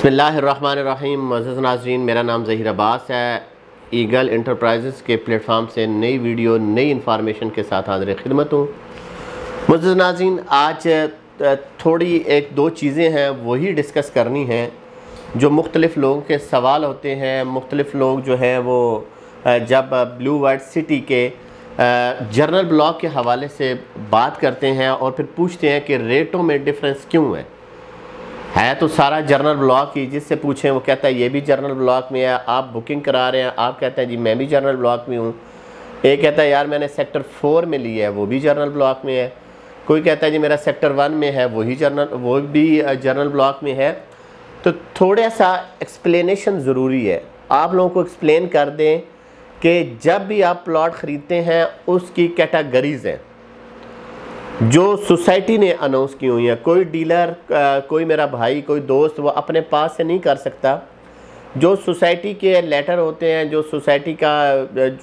बसमीम मज़ नाजरीन, मेरा नाम ज़हीर अब्बास है। ईगल इंटरप्राइजेज़ के प्लेटफार्म से नई वीडियो, नई इन्फॉर्मेशन के साथ हाजिर खिदमत हूँ। मज़ नाजरीन, आज थोड़ी एक दो चीज़ें हैं, वही डिस्कस करनी हैं, जो मुख्तलिफ़ लोगों के सवाल होते हैं। मुख्तलिफ़ लोग जो हैं वो जब ब्लू वाइट सिटी के जर्नल ब्लॉक के हवाले से बात करते हैं और फिर पूछते हैं कि रेटों में डिफरेंस क्यों है। है तो सारा जर्नल ब्लॉक ही, जिससे पूछें, वो कहता है, ये भी जर्नल ब्लॉक में है, आप बुकिंग करा रहे हैं। आप कहते हैं, जी, मैं भी जर्नल ब्लॉक में हूँ। एक कहता है, यार, मैंने सेक्टर फोर में लिया है, वो भी जर्नल ब्लॉक में है। कोई कहता है, जी, मेरा सेक्टर वन में है वही जर्नल, वो भी जर्नल ब्लॉक में है। तो थोड़ा सा एक्सप्लेनेशन ज़रूरी है। आप लोगों को एक्सप्लेन कर दें कि जब भी आप प्लॉट ख़रीदते हैं, उसकी कैटागरीज़ हैं। जो सोसाइटी ने अनाउंस की हुई है, कोई डीलर कोई मेरा भाई, कोई दोस्त, वो अपने पास से नहीं कर सकता। जो सोसाइटी के लेटर होते हैं, जो सोसाइटी का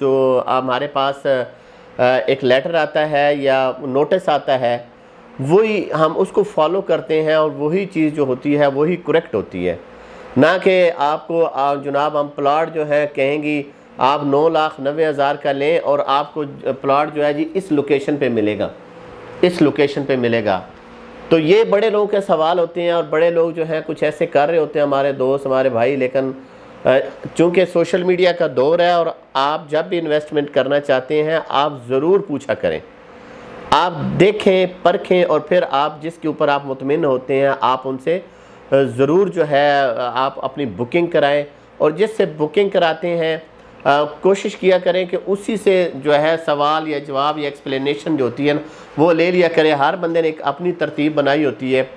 जो हमारे पास एक लेटर आता है या नोटिस आता है, वही हम उसको फॉलो करते हैं और वही चीज़ जो होती है, वही करेक्ट होती है। ना कि आपको जनाब, हम प्लाट जो है, कहेंगी, आप नौ लाख नबे हज़ार का लें और आपको प्लाट जो है जी इस लोकेशन पे मिलेगा। इस लोकेशन पे मिलेगा। तो ये बड़े लोगों के सवाल होते हैं और बड़े लोग जो हैं कुछ ऐसे कर रहे होते हैं हमारे दोस्त, हमारे भाई, लेकिन चूँकि सोशल मीडिया का दौर है और आप जब भी इन्वेस्टमेंट करना चाहते हैं, आप ज़रूर पूछा करें। आप देखें, परखें और फिर आप जिसके ऊपर आप मुतमिन होते हैं, आप उनसे ज़रूर जो है आप अपनी बुकिंग कराएँ। और जिससे बुकिंग कराते हैं कोशिश किया करें कि उसी से जो है सवाल या जवाब या एक्सप्लेनेशन जो होती है ना, वो ले लिया करें। हर बंदे ने एक अपनी तरतीब बनाई होती है।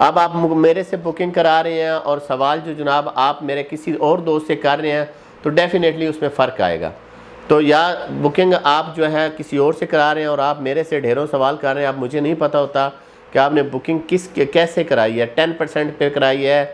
अब आप मेरे से बुकिंग करा रहे हैं और सवाल जो जनाब आप मेरे किसी और दोस्त से कर रहे हैं तो डेफ़िनेटली उसमें फ़र्क आएगा। तो या बुकिंग आप जो है किसी और से करा रहे हैं और आप मेरे से ढेरों सवाल कर रहे हैं, आप मुझे नहीं पता होता कि आपने बुकिंग किस, कैसे कराई है। टेन परसेंट पे कराई है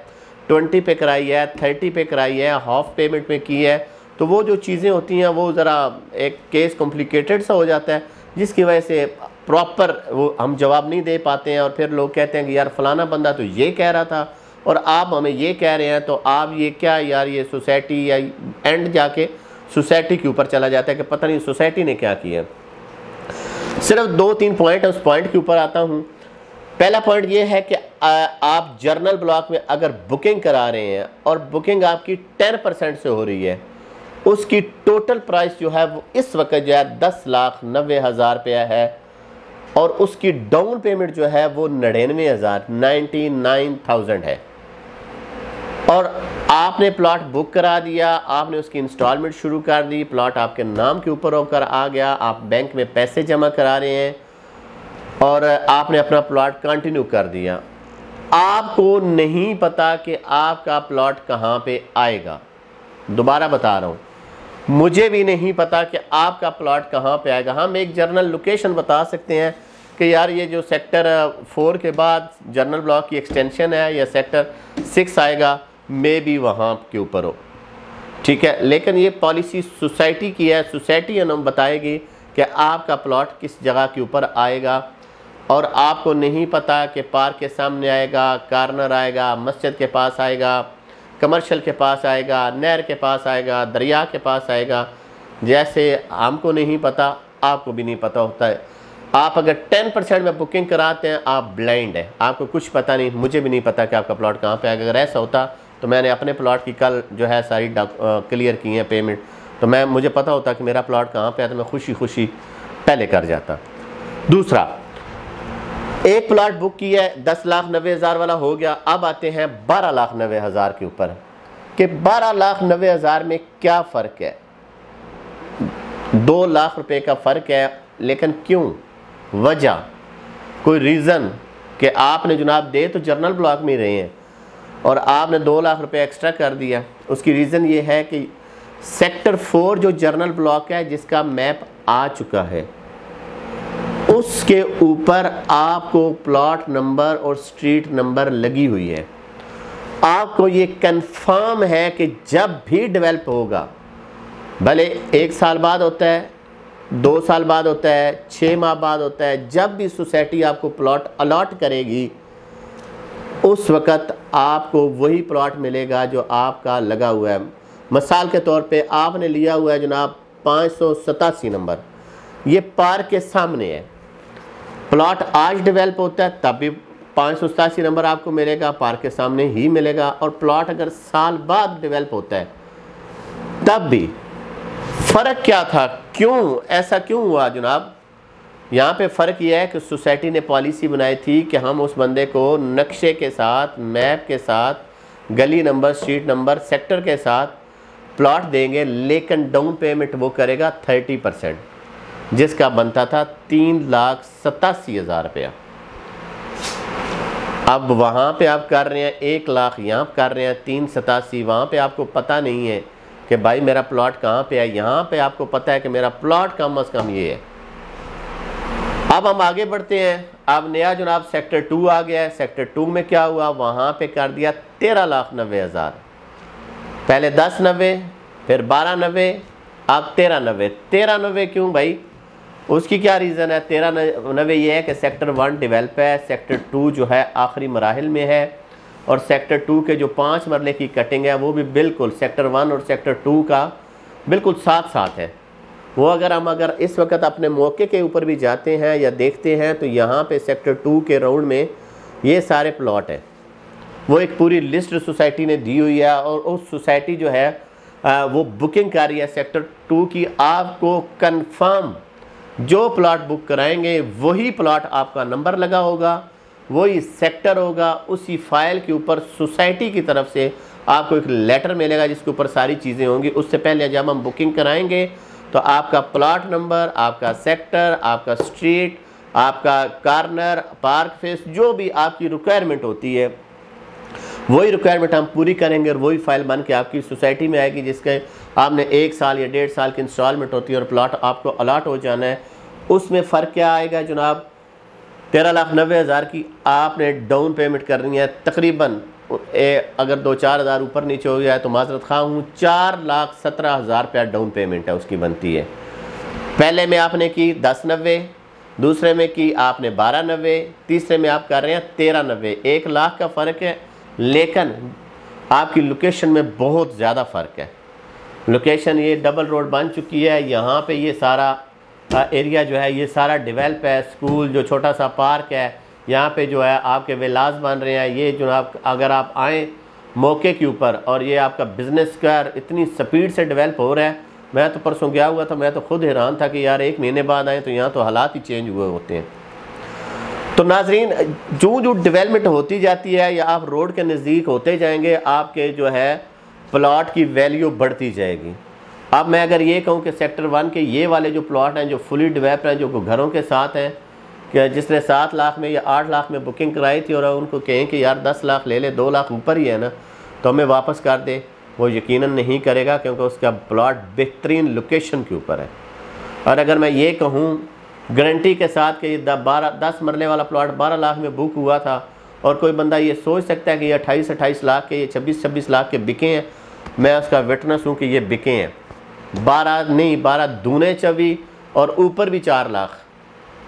ट्वेंटी पे कराई है थर्टी पे कराई है हाफ़ पेमेंट में की है तो वो जो चीज़ें होती हैं, वो ज़रा एक केस कॉम्प्लिकेटेड सा हो जाता है, जिसकी वजह से प्रॉपर वो हम जवाब नहीं दे पाते हैं और फिर लोग कहते हैं कि यार फलाना बंदा तो ये कह रहा था और आप हमें ये कह रहे हैं तो आप ये क्या यार ये सोसाइटी या एंड जाके सोसाइटी के ऊपर चला जाता है कि पता नहीं सोसाइटी ने क्या किया सिर्फ़ दो तीन पॉइंट उस पॉइंट के ऊपर आता हूँ। पहला पॉइंट ये है कि आप जर्नल ब्लॉक में अगर बुकिंग करा रहे हैं और बुकिंग आपकी टेन परसेंट से हो रही है उसकी टोटल प्राइस जो है वो इस वक्त जो है दस लाख नबे हज़ार रुपया है और उसकी डाउन पेमेंट जो है वो नड़िनवे हज़ार नाइन्टी नाइन थाउज़ेंड है। और आपने प्लॉट बुक करा दिया, आपने उसकी इंस्टॉलमेंट शुरू कर दी प्लॉट आपके नाम के ऊपर होकर आ गया, आप बैंक में पैसे जमा करा रहे हैं और आपने अपना प्लॉट कंटिन्यू कर दिया। आपको नहीं पता कि आपका प्लॉट कहाँ पे आएगा। दोबारा बता रहा हूँ। मुझे भी नहीं पता कि आपका प्लॉट कहाँ पे आएगा। हम एक जर्नल लोकेशन बता सकते हैं कि यार ये जो सेक्टर फोर के बाद जर्नल ब्लॉक की एक्सटेंशन है या सेक्टर सिक्स आएगा, मे भी वहाँ के ऊपर हो। ठीक है? लेकिन ये पॉलिसी सोसाइटी की है। सोसाइटी हम बताएगी कि आपका प्लॉट किस जगह के ऊपर आएगा। और आपको नहीं पता कि पार्क के सामने आएगा कार्नर आएगा, मस्जिद के पास आएगा। कमर्शल के पास आएगा, नहर के पास आएगा, दरिया के पास आएगा। जैसे हमको नहीं पता, आपको भी नहीं पता होता है। आप अगर टेन परसेंट में बुकिंग कराते हैं, आप ब्लाइंड है। आपको कुछ पता नहीं, मुझे भी नहीं पता कि आपका प्लॉट कहाँ पे आएगा अगर ऐसा होता तो मैंने अपने प्लॉट की कल जो है सारी क्लियर की है पेमेंट। तो मैं, मुझे पता होता कि मेरा प्लॉट कहाँ पे है तो मैं खुशी खुशी पहले कर जाता। दूसरा एक प्लाट बुक किया है, दस लाख नबे हज़ार वाला हो गया। अब आते हैं बारह लाख नब्बे हज़ार के ऊपर। कि बारह लाख नब्बे हज़ार में क्या फ़र्क है? दो लाख रुपए का फ़र्क है, लेकिन क्यों? वजह। कोई रीज़न कि आपने जनाब दे तो जर्नल ब्लॉक में रहे हैं, और आपने दो लाख रुपए एक्स्ट्रा कर दिया। उसकी रीज़न ये है कि सेक्टर फोर जो जर्नल ब्लॉक है, जिसका मैप आ चुका है उसके ऊपर आपको प्लॉट नंबर और स्ट्रीट नंबर लगी हुई है। आपको ये कंफर्म है कि जब भी डेवलप होगा, भले एक साल बाद होता है, दो साल बाद होता है छः माह बाद होता है, जब भी सोसाइटी आपको प्लॉट अलॉट करेगी, उस वक़्त आपको वही प्लॉट मिलेगा जो आपका लगा हुआ है। मिसाल के तौर पे आपने लिया हुआ है जनाब पाँच सौ सतासी नंबर। ये पार्क के सामने है। प्लॉट आज डेवलप होता है, तब भी पाँच सौ सतासी नंबर आपको मिलेगा, पार्क के सामने ही मिलेगा और प्लॉट अगर साल बाद डेवलप होता है, तब भी फ़र्क क्या था? क्यों? ऐसा क्यों हुआ जनाब? यहाँ पे फ़र्क यह है कि सोसाइटी ने पॉलिसी बनाई थी कि हम उस बंदे को नक्शे के साथ, मैप के साथ, गली नंबर, स्ट्रीट नंबर, सेक्टर के साथ प्लॉट देंगे, लेकिन डाउन पेमेंट वो करेगा थर्टी परसेंट। जिसका बनता था तीन लाख सतासी हज़ार रुपया। अब वहाँ पे आप कर रहे हैं एक लाख, यहाँ कर रहे हैं तीन सतासी, वहाँ पे आपको पता नहीं है कि भाई मेरा प्लॉट कहाँ पे है, यहाँ पे आपको पता है कि मेरा प्लॉट कम अज़ कम ये है। अब हम आगे बढ़ते हैं। अब नया जनाब सेक्टर टू आ गया है। सेक्टर टू में क्या हुआ? वहाँ पे कर दिया तेरह लाख नब्बे हज़ार। पहले दस नब्बे, फिर बारह नब्बे, अब तेरह नब्बे। तेरह नब्बे क्यों भाई? उसकी क्या रीज़न है? तेरह नवे ये है कि सेक्टर वन डिवेल्प है सेक्टर टू जो है आखिरी मराहल में है, और सेक्टर टू के जो पाँच मरले की कटिंग है, वो भी बिल्कुल सेक्टर वन और सेक्टर टू का बिल्कुल साथ साथ है। वो अगर हम अगर इस वक्त अपने मौके के ऊपर भी जाते हैं या देखते हैं तो यहाँ पे सेक्टर टू के राउंड में ये सारे प्लॉट हैं। वो एक पूरी लिस्ट सोसाइटी ने दी हुई है, और उस सोसाइटी जो है वो बुकिंग कर रही है सेक्टर टू की। आपको कंफर्म जो प्लाट बुक कराएँगे, वही प्लाट आपका नंबर लगा होगा, वही सेक्टर होगा, उसी फ़ाइल के ऊपर सोसाइटी की तरफ़ से आपको एक लेटर मिलेगा जिसके ऊपर सारी चीज़ें होंगी। उससे पहले जब हम बुकिंग कराएँगे तो आपका प्लाट नंबर, आपका सेक्टर, आपका स्ट्रीट, आपका कार्नर, पार्क फेस, जो भी आपकी रिक्वायरमेंट होती है वही रिक्वायरमेंट हम पूरी करेंगे और वही फ़ाइल बन के आपकी सोसाइटी में आएगी, जिसके आपने एक साल या डेढ़ साल की इंस्टॉलमेंट होती है और प्लाट आपको अलाट हो जाना है। उसमें फ़र्क क्या आएगा जनाब? तेरह लाख नब्बे हज़ार की आपने डाउन पेमेंट करनी है, तकरीबन अगर दो चार हज़ार ऊपर नीचे हो गया है तो माजरत खा हूँ, चार लाख सत्रह हज़ार रुपया डाउन पेमेंट है, उसकी बनती है। पहले में आपने की दस नब्बे, दूसरे में की आपने बारह नब्बे, तीसरे में आप कर रहे हैं तेरह नब्बे। एक लाख का फ़र्क है लेकिन आपकी लोकेशन में बहुत ज़्यादा फ़र्क है। लोकेशन ये डबल रोड बन चुकी है, यहाँ पे ये सारा एरिया जो है, ये सारा डेवलप है स्कूल जो छोटा सा पार्क है, यहाँ पे जो है आपके विलास बन रहे हैं। ये जो आप, अगर आप आएँ मौके के ऊपर और ये आपका बिज़नेस कर इतनी स्पीड से डेवलप हो रहा है, मैं तो परसों गया हुआ था, मैं तो खुद हैरान था कि यार एक महीने बाद आए तो यहाँ तो हालात ही चेंज हुए होते हैं। तो नाजरीन जो जो डेवलपमेंट होती जाती है या आप रोड के नज़दीक होते जाएँगे, आपके जो है प्लाट की वैल्यू बढ़ती जाएगी। अब मैं अगर ये कहूँ कि सेक्टर वन के ये वाले जो प्लाट हैं, जो फुली डेवलप हैं, जो घरों के साथ हैं, कि जिसने सात लाख में या आठ लाख में बुकिंग कराई थी और उनको कहें कि यार दस लाख ले ले, दो लाख ऊपर ही है ना तो हमें वापस कर दे। वो यकीनन नहीं करेगा क्योंकि उसका प्लॉट बेहतरीन लोकेशन के ऊपर है। और अगर मैं ये कहूँ गारंटी के साथ कि ये बारह, दस मरले वाला प्लाट बारह लाख में बुक हुआ था और कोई बंदा ये सोच सकता है कि ये अट्ठाईस अट्ठाईस लाख के, ये छब्बीस छब्बीस लाख के बिके हैं। मैं उसका विटनेस हूँ कि ये बिके हैं। बारह नहीं, बारह दूने चवी और ऊपर भी चार लाख।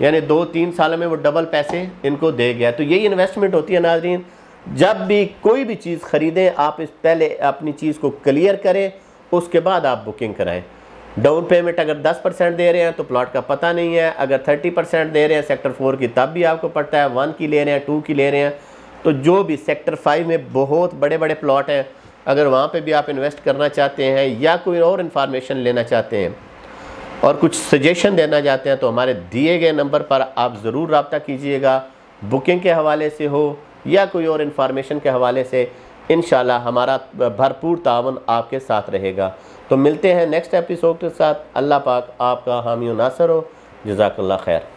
यानी दो, तीन साल में वो डबल पैसे इनको दे गया। तो यही इन्वेस्टमेंट होती है नाजरीन। जब भी कोई भी चीज़ ख़रीदें, आप इस पहले अपनी चीज़ को क्लियर करें, उसके बाद आप बुकिंग कराएँ। डाउन पेमेंट अगर 10 परसेंट दे रहे हैं तो प्लॉट का पता नहीं है। अगर 30 परसेंट दे रहे हैं, सेक्टर फोर की, तब भी आपको पड़ता है, वन की ले रहे हैं, टू की ले रहे हैं। तो जो भी सेक्टर फाइव में बहुत बड़े बड़े प्लॉट हैं, अगर वहाँ पे भी आप इन्वेस्ट करना चाहते हैं या कोई और इन्फॉर्मेशन लेना चाहते हैं और कुछ सजेशन देना चाहते हैं तो हमारे दिए गए नंबर पर आप ज़रूर रबता कीजिएगा। बुकिंग के हवाले से हो या कोई और इन्फॉर्मेशन के हवाले से इन हमारा भरपूर तावन आपके साथ रहेगा। तो मिलते हैं नेक्स्ट एपिसोड के साथ। अल्लाह पाक आपका हामी नासर हो। जजाकल्ला खैर।